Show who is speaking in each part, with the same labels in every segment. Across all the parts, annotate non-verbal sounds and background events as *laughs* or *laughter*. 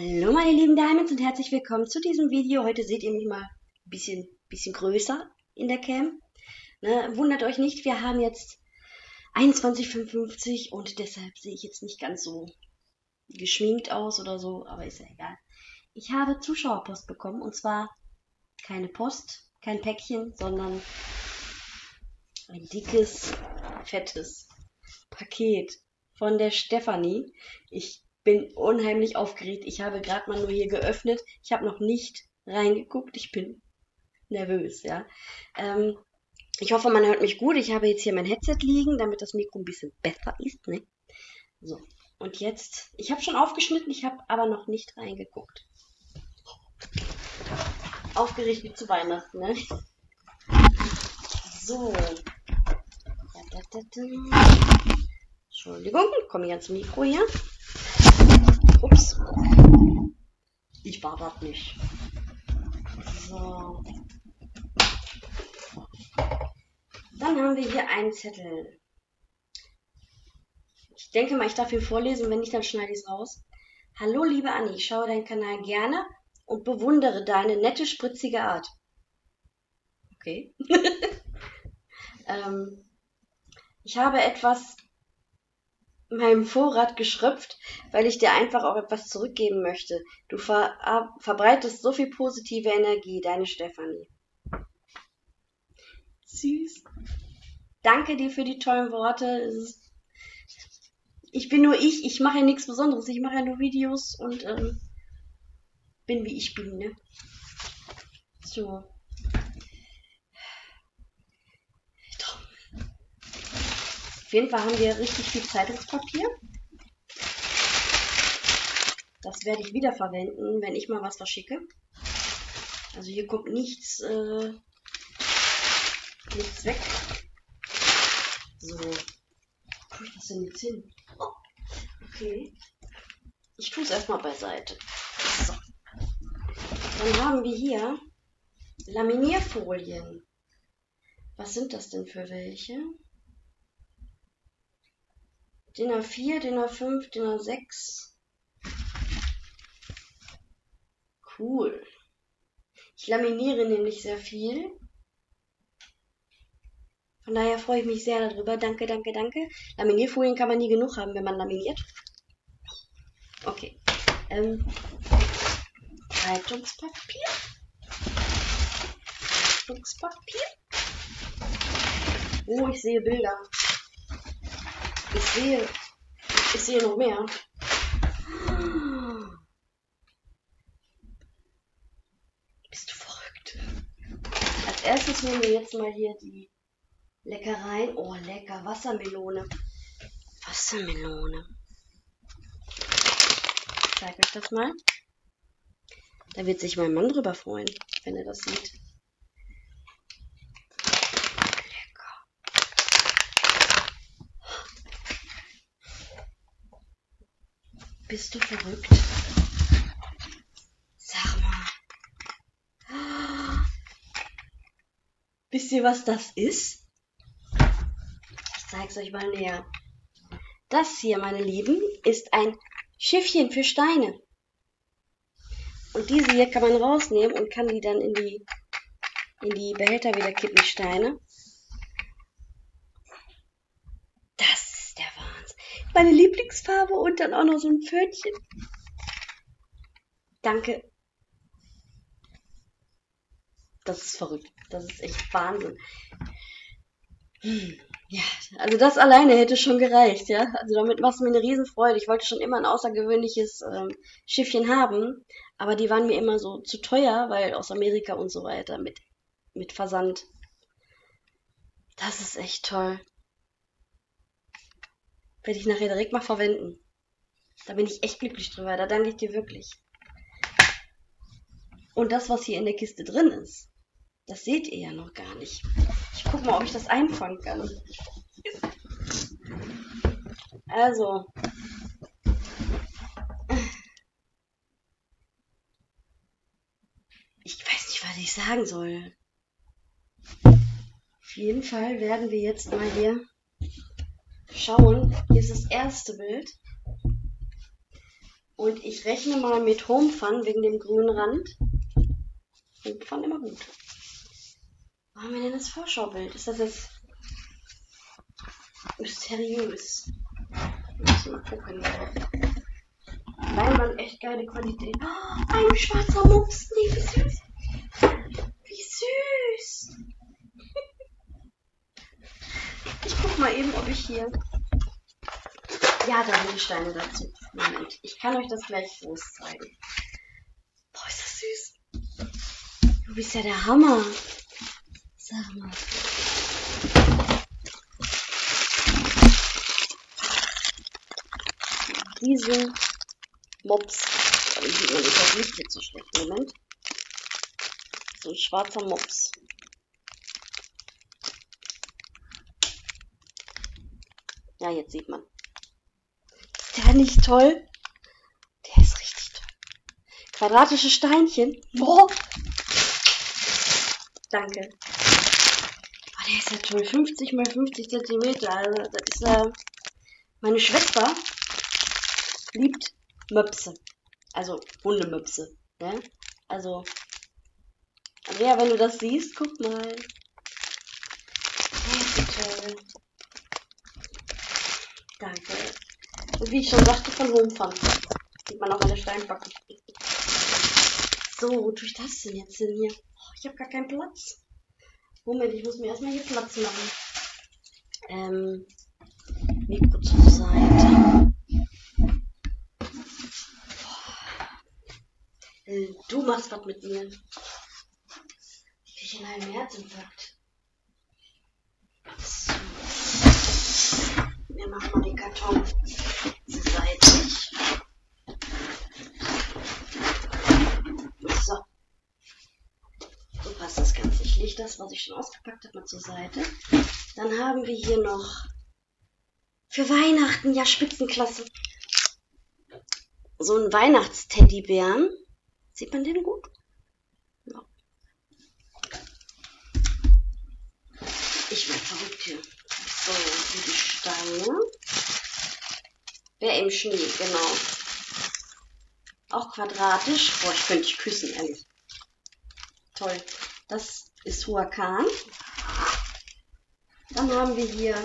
Speaker 1: Hallo meine lieben Diamonds und herzlich willkommen zu diesem Video. Heute seht ihr mich mal ein bisschen, bisschen größer in der Cam. Ne, wundert euch nicht, wir haben jetzt 21.55 und deshalb sehe ich jetzt nicht ganz so geschminkt aus oder so, aber ist ja egal. Ich habe Zuschauerpost bekommen und zwar keine Post, kein Päckchen, sondern ein dickes, fettes Paket von der Stefanie. Ich bin unheimlich aufgeregt. Ich habe gerade mal nur hier geöffnet. Ich habe noch nicht reingeguckt. Ich bin nervös, ja. Ähm, ich hoffe, man hört mich gut. Ich habe jetzt hier mein Headset liegen, damit das Mikro ein bisschen besser ist. Ne? So, und jetzt, ich habe schon aufgeschnitten, ich habe aber noch nicht reingeguckt. Aufgeregt wie zu Weihnachten, ne? So. Entschuldigung, komme ich ans Mikro hier. Ups. Ich war das nicht. So. Dann haben wir hier einen Zettel. Ich denke mal, ich darf ihn vorlesen, wenn nicht, dann schneide ich es raus. Hallo, liebe Anni, ich schaue deinen Kanal gerne und bewundere deine nette, spritzige Art. Okay. *laughs* ähm, ich habe etwas meinem Vorrat geschröpft, weil ich dir einfach auch etwas zurückgeben möchte. Du ver verbreitest so viel positive Energie, deine Stefanie. Süß. Danke dir für die tollen Worte. Ich bin nur ich, ich mache ja nichts Besonderes. Ich mache ja nur Videos und ähm, bin wie ich bin, ne? So. Auf jeden Fall haben wir richtig viel Zeitungspapier. Das werde ich wieder verwenden, wenn ich mal was verschicke. Also hier kommt nichts, äh, nichts weg. So. Wo tue ich das denn jetzt hin? Oh, okay. Ich tue es erstmal beiseite. So. Dann haben wir hier Laminierfolien. Was sind das denn für welche? DIN A4, DIN A5, DIN A6. Cool. Ich laminiere nämlich sehr viel. Von daher freue ich mich sehr darüber. Danke, danke, danke. Laminierfolien kann man nie genug haben, wenn man laminiert. Okay. Ähm, Zeitungspapier. Zeitungspapier. Oh, ich sehe Bilder. Ich sehe, ich sehe noch mehr. Bist du verrückt? Als erstes nehmen wir jetzt mal hier die Leckereien. Oh, lecker. Wassermelone. Wassermelone. Ich zeige euch das mal. Da wird sich mein Mann drüber freuen, wenn er das sieht. Bist du verrückt? Sag mal. Wisst ihr, was das ist? Ich zeig's euch mal näher. Das hier, meine Lieben, ist ein Schiffchen für Steine. Und diese hier kann man rausnehmen und kann die dann in die, in die Behälter wieder kippen, Steine. Meine Lieblingsfarbe und dann auch noch so ein Pfötchen. Danke. Das ist verrückt. Das ist echt Wahnsinn. Hm. Ja, also das alleine hätte schon gereicht, ja. Also damit war es mir eine Riesenfreude. Ich wollte schon immer ein außergewöhnliches ähm, Schiffchen haben, aber die waren mir immer so zu teuer, weil aus Amerika und so weiter mit, mit Versand. Das ist echt toll. Werde ich nachher direkt mal verwenden. Da bin ich echt glücklich drüber. Da danke ich dir wirklich. Und das, was hier in der Kiste drin ist, das seht ihr ja noch gar nicht. Ich guck mal, ob ich das einfangen kann. Also. Ich weiß nicht, was ich sagen soll. Auf jeden Fall werden wir jetzt mal hier schauen. Hier ist das erste Bild. Und ich rechne mal mit Home Fun wegen dem grünen Rand. Home Fun immer gut. Wo haben wir denn das Vorschaubild? Ist das jetzt mysteriös? Müssen mal gucken. Leinwand echt geile Qualität. Oh, ein schwarzer Mups. Nee, wie süß. Wie süß. *laughs* Ich guck mal eben, ob ich hier. Ja, da sind die Steine dazu. Moment. Ich kann euch das gleich groß zeigen. Boah, ist das süß. Du bist ja der Hammer. Sag mal. Diese Mops. Aber sieht man das nicht jetzt so schlecht. Moment. So ein schwarzer Mops. Ja, jetzt sieht man. Ist der nicht toll? Der ist richtig toll. Quadratische Steinchen. Boah. Danke. Oh, der ist ja toll. 50 mal 50 Zentimeter. Also, das ist äh, meine Schwester liebt Möpse. Also Hundemöpse. Ne? Also, Andrea, wenn du das siehst, guck mal. Der ist toll. Danke. Und wie ich schon sagte, von Homefun. Sieht man auch meine Steinbacken. So, wo tue ich das denn jetzt hin hier? Oh, ich habe gar keinen Platz. Moment, ich muss mir erstmal hier Platz machen. Ähm, Mikro zur Seite. Äh, Du machst was mit mir. Ich kriege einen Herzinfarkt. Wir machen mal den Karton seitlich. So. So passt das Ganze. Ich lege das, was ich schon ausgepackt habe, mal zur Seite. Dann haben wir hier noch für Weihnachten, ja Spitzenklasse, so einen Weihnachtsteddybären. Sieht man den gut? Ja. Ich werde verrückt hier. So, die Steine. Wer im Schnee, genau. Auch quadratisch. Boah, ich könnte dich küssen, ehrlich. Toll. Das ist Huacan. Dann haben wir hier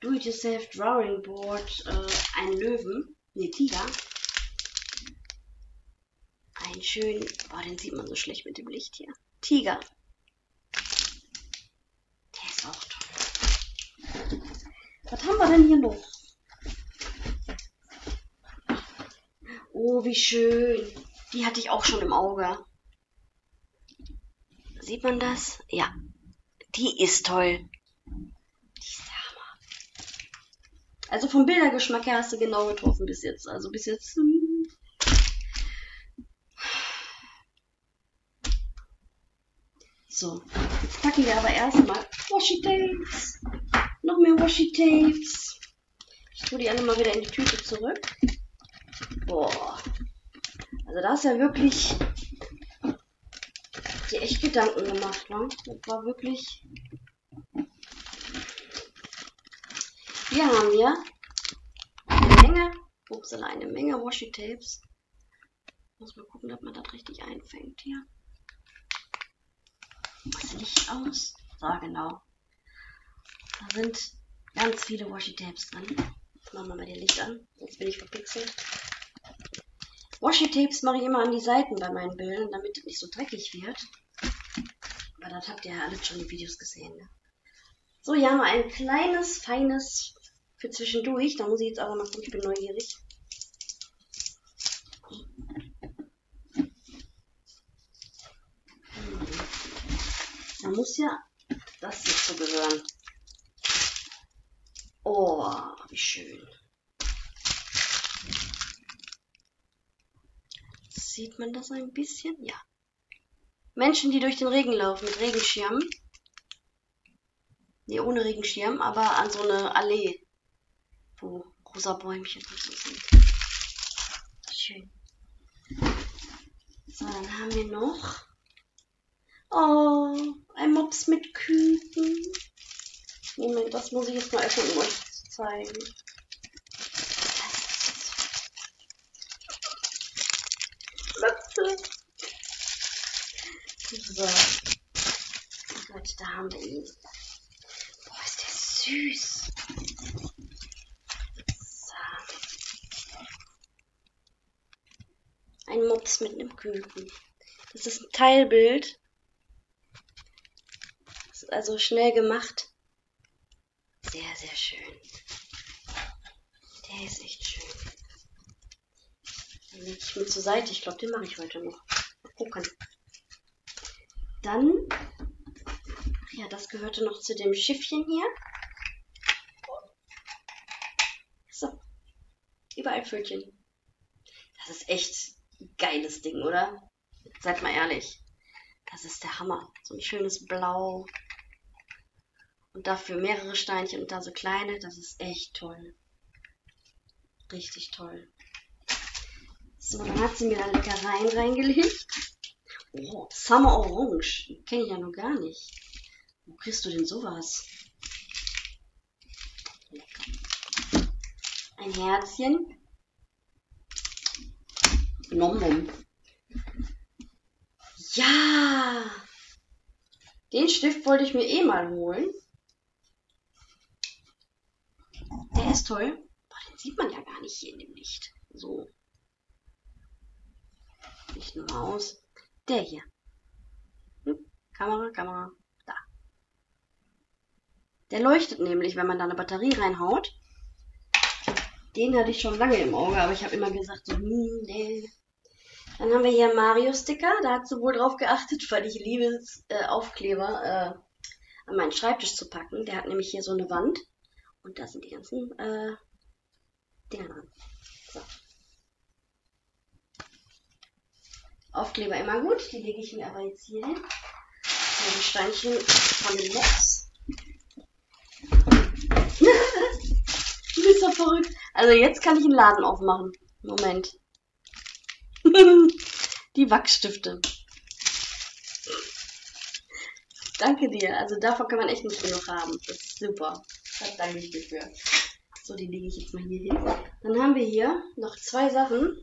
Speaker 1: Do-it-yourself Drawing Board, äh, ein Löwen, ne Tiger. Ein schön, boah, den sieht man so schlecht mit dem Licht hier. Tiger. Der ist auch toll. Was haben wir denn hier noch? Oh, wie schön. Die hatte ich auch schon im Auge. Sieht man das? Ja. Die ist toll. Die ist der Hammer. Also vom Bildergeschmack her hast du genau getroffen bis jetzt. Also bis jetzt. hm. So, jetzt packen wir aber erstmal Washi Tapes. Noch mehr Washi Tapes. Ich tue die alle mal wieder in die Tüte zurück. Boah. Also da ist ja wirklich dir echt Gedanken gemacht, ne? Das war wirklich. Hier haben wir eine Menge, upsala, eine Menge Washi Tapes. Muss mal gucken, ob man das richtig einfängt hier. Das Licht aus. So, genau. Da sind ganz viele Washi Tapes drin. Jetzt machen wir mal die Licht an. Jetzt bin ich verpixelt. Washi Tapes mache ich immer an die Seiten bei meinen Bildern, damit es nicht so dreckig wird. Aber das habt ihr ja alles schon in Videos gesehen. Ne? So, hier haben wir ein kleines, feines für zwischendurch. Da muss ich jetzt aber noch, ich bin neugierig. Hm. Da muss ja das zu gehören. Oh, wie schön. Sieht man das ein bisschen? Ja. Menschen, die durch den Regen laufen mit Regenschirm. Nee, ohne Regenschirm, aber an so eine Allee, wo rosa Bäumchen und so sind. Schön. So, dann haben wir noch. Oh, ein Mops mit Küken. Moment, das muss ich jetzt mal öffnen, um euch zu zeigen. So. Leute, da haben wir ihn. Boah, ist der süß. So. Ein Mops mit einem Küken. Das ist ein Teilbild. Das Ist also schnell gemacht. Zur Seite. Ich glaube, den mache ich heute noch. Mal gucken. Dann, ja, das gehörte noch zu dem Schiffchen hier. So. Überall Pfötchen. Das ist echt ein geiles Ding, oder? Seid mal ehrlich. Das ist der Hammer. So ein schönes Blau. Und dafür mehrere Steinchen und da so kleine. Das ist echt toll. Richtig toll. So, dann hat sie mir da Leckereien reingelegt. Oh, Summer Orange. Kenne ich ja noch gar nicht. Wo kriegst du denn sowas? Lecker. Ein Herzchen. Nom nom. Ja! Den Stift wollte ich mir eh mal holen. Der ist toll. Boah, den sieht man ja gar nicht hier in dem Licht. So. Nicht nur aus. Der hier. Hm, Kamera, Kamera. Da. Der leuchtet nämlich, wenn man da eine Batterie reinhaut. Den hatte ich schon lange im Auge, aber ich habe immer gesagt, so, hm, nee. Dann haben wir hier Mario-Sticker. Da hat sie wohl drauf geachtet, *laughs* weil ich liebe es, äh, Aufkleber äh, an meinen Schreibtisch zu packen. Der hat nämlich hier so eine Wand. Und da sind die ganzen äh, Dinger dran. So. Aufkleber immer gut, die lege ich mir aber jetzt hier hin. Die Steinchen von den Mops. *laughs* du bist doch verrückt. Also jetzt kann ich einen Laden aufmachen. Moment. *laughs* die Wachsstifte. Danke dir. Also davon kann man echt nicht genug haben. Das ist super. Das danke ich dir für. So, die lege ich jetzt mal hier hin. Dann haben wir hier noch zwei Sachen.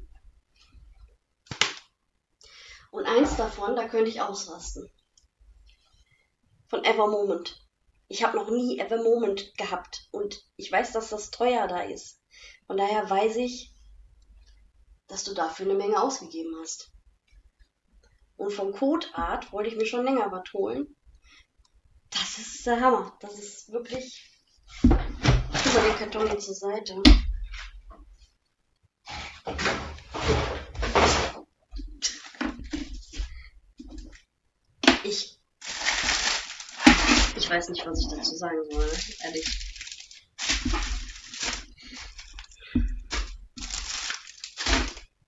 Speaker 1: Und eins davon, da könnte ich ausrasten. Von Ever Moment. Ich habe noch nie Ever Moment gehabt. Und ich weiß, dass das teuer da ist. Von daher weiß ich, dass du dafür eine Menge ausgegeben hast. Und vom Code Art wollte ich mir schon länger was holen. Das ist der Hammer. Das ist wirklich tu mal den Karton hier zur Seite. Ich. Ich weiß nicht, was ich dazu sagen soll, ehrlich.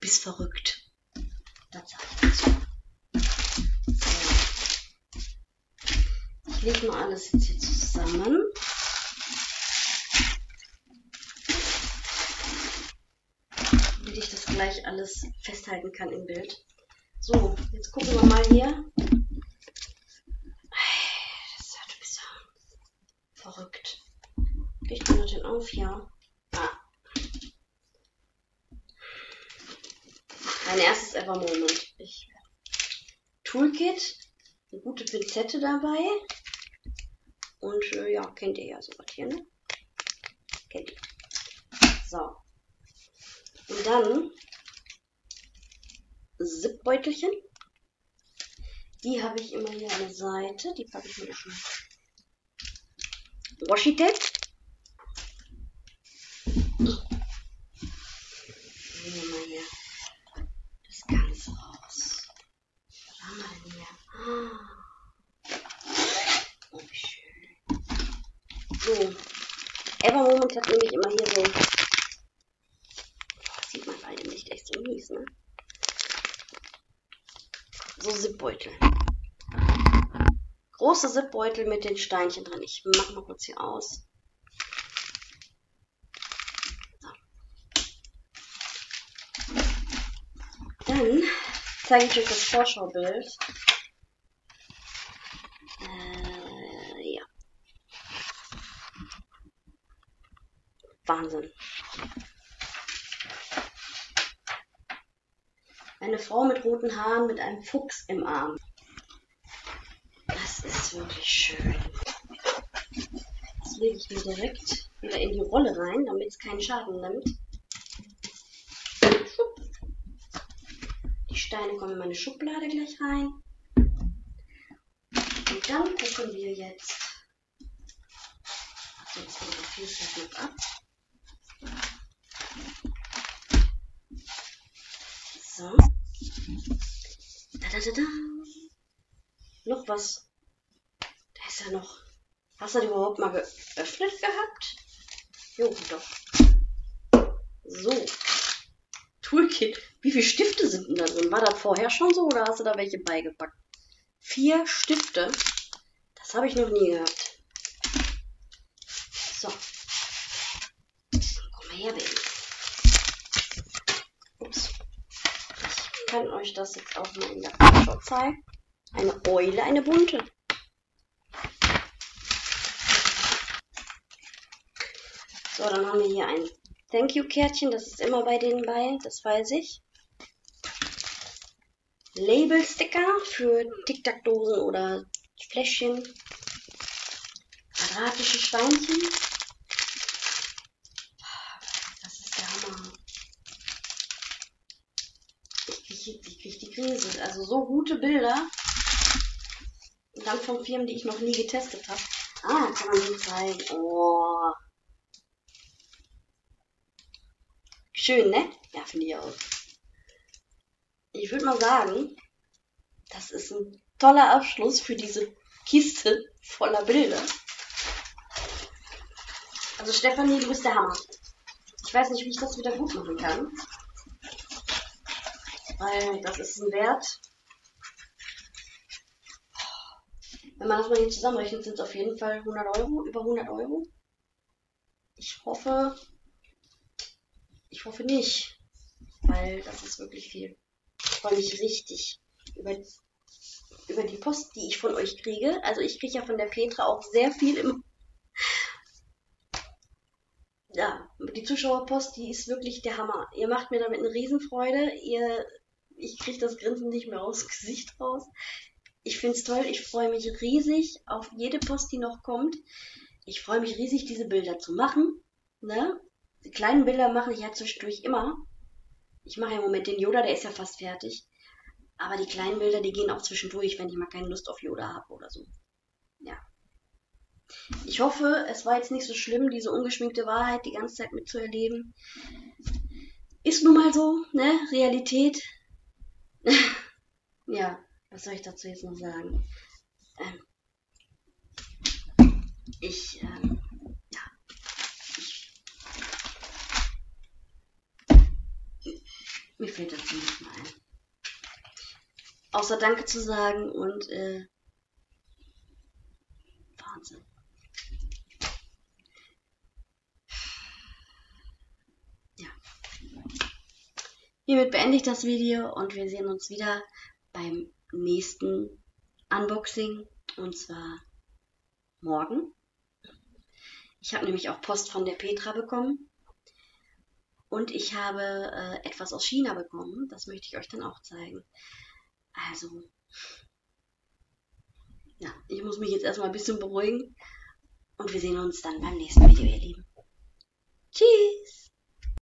Speaker 1: Bist verrückt. Das sag ich dazu. Ich lege mal alles jetzt hier zusammen. gleich alles festhalten kann im Bild. So, jetzt gucken wir mal hier. Das ist ja, du bist ja verrückt. Kriegt man den auf? Ja. Ah. Mein erstes Ever Moment. Ich, Toolkit, eine gute Pinzette dabei. Und äh, ja, kennt ihr ja sowas hier, ne? Kennt ihr. So. Und dann Zipbeutelchen. Die habe ich immer hier an der Seite. Die packe ich mir schon. Washi Tape. Nehmen wir mal hier das Ganze raus. Was haben wir denn hier? Oh, wie schön. So. Evermoment hat nämlich immer hier so. Boah, sieht man beide nicht echt so mies, ne? so Zipbeutel. Große Zipbeutel mit den Steinchen drin. Ich mache mal kurz hier aus. So. Dann zeige ich euch das Vorschaubild. Äh, ja. Wahnsinn. Eine Frau mit roten Haaren mit einem Fuchs im Arm. Das ist wirklich schön. Das lege ich mir direkt wieder in die Rolle rein, damit es keinen Schaden nimmt. Die Steine kommen in meine Schublade gleich rein. Und dann gucken wir jetzt. Jetzt ich das noch ab. So. Da, da, da, da. Noch was. Da ist ja noch. Hast du das überhaupt mal geöffnet gehabt? Jo, doch. So. Toolkit. Wie viele Stifte sind denn da drin? War das vorher schon so oder hast du da welche beigepackt? Vier Stifte. Das habe ich noch nie gehabt. So. Komm mal her, Baby. Ups. Ich kann euch das jetzt auch mal in der Vorschau zeigen. Eine Eule, eine bunte. So, dann haben wir hier ein Thank You-Kärtchen. Das ist immer bei denen bei, das weiß ich. Label-Sticker für Tic-Tac-Dosen oder Fläschchen. Quadratische Steinchen. Das ist der Hammer. Ich kriege krieg die Krise. Also so gute Bilder. Dann von Firmen, die ich noch nie getestet habe. Ah, kann man die zeigen. Oh. Schön, ne? Ja, finde ich auch. Ich würde mal sagen, das ist ein toller Abschluss für diese Kiste voller Bilder. Also Stefanie, du bist der Hammer. Ich weiß nicht, wie ich das wieder gut machen kann. Weil das ist ein Wert. Wenn man das mal hier zusammenrechnet, sind es auf jeden Fall 100 Euro, über 100 Euro. Ich hoffe, ich hoffe nicht, weil das ist wirklich viel. Ich freue mich richtig über, über die Post, die ich von euch kriege. Also ich kriege ja von der Petra auch sehr viel im ja, die Zuschauerpost, die ist wirklich der Hammer. Ihr macht mir damit eine Riesenfreude. Ihr, ich kriege das Grinsen nicht mehr aus Gesicht raus. Ich finde es toll. Ich freue mich riesig auf jede Post, die noch kommt. Ich freue mich riesig, diese Bilder zu machen. Ne? Die kleinen Bilder mache ich ja zwischendurch immer. Ich mache ja im Moment den Yoda, der ist ja fast fertig. Aber die kleinen Bilder, die gehen auch zwischendurch, wenn ich mal keine Lust auf Yoda habe oder so. Ja. Ich hoffe, es war jetzt nicht so schlimm, diese ungeschminkte Wahrheit die ganze Zeit mitzuerleben. Ist nun mal so, ne? Realität. *laughs* ja, was soll ich dazu jetzt noch sagen? Ähm, ich, ähm, Mir fällt dazu nicht mehr ein. Außer Danke zu sagen und äh, Wahnsinn. Ja. Hiermit beende ich das Video und wir sehen uns wieder beim nächsten Unboxing und zwar morgen. Ich habe nämlich auch Post von der Petra bekommen und ich habe äh, etwas aus China bekommen. Das möchte ich euch dann auch zeigen. Also, ja, ich muss mich jetzt erstmal ein bisschen beruhigen. Und wir sehen uns dann beim nächsten Video, ihr Lieben. Tschüss!